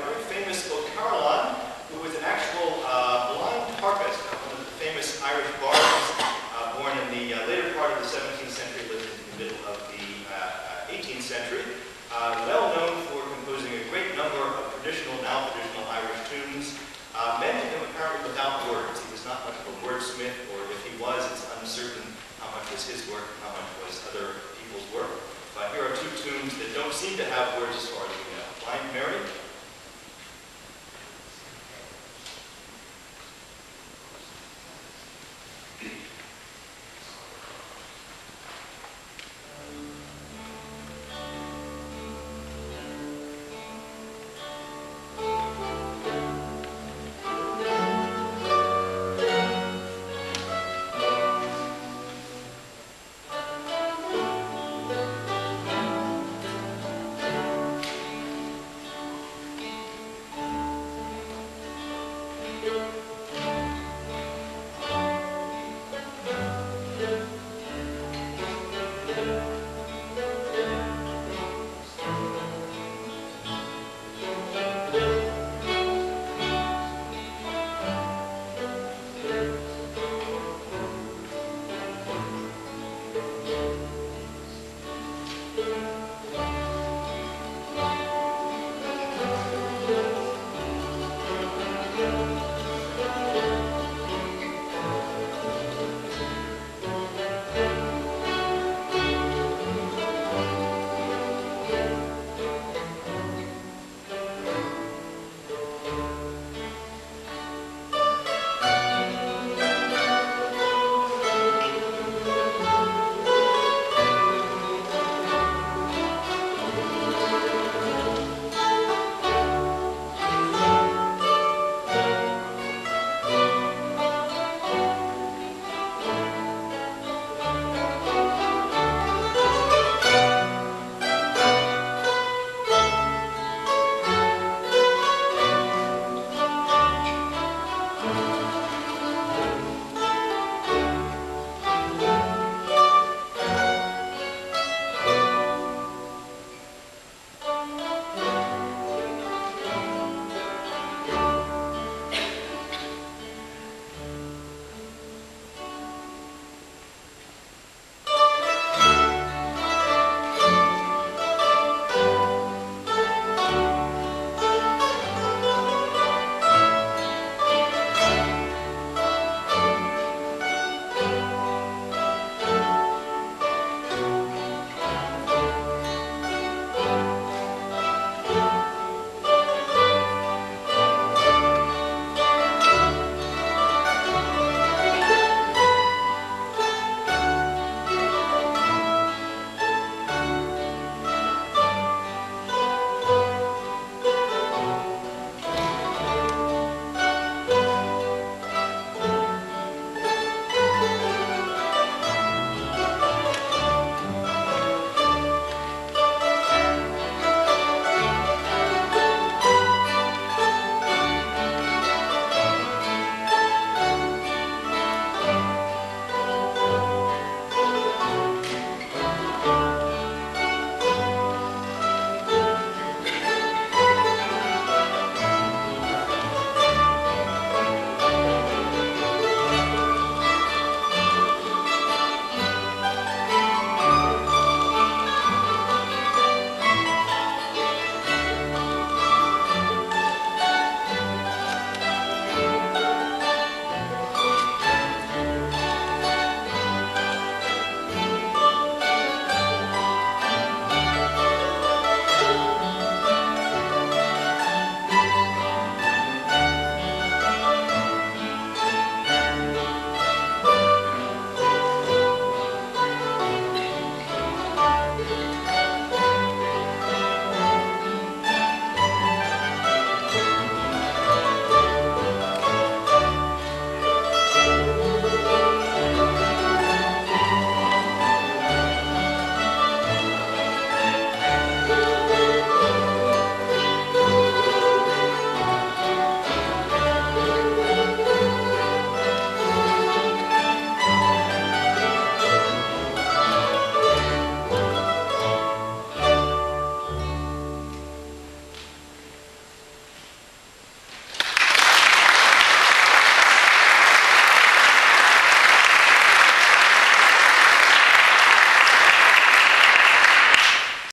A very famous O'Carolan, who was an actual uh, blind harpist, one of the famous Irish bards, uh, born in the uh, later part of the 17th century, lived in the middle of the uh, 18th century, uh, well known for composing a great number of traditional, now traditional Irish tunes, uh, many of them apparently without words. He was not much of a wordsmith, or if he was, it's uncertain how much was his work and how much was other people's work. But here are two tunes that don't seem to have words as far as we know. Blind Mary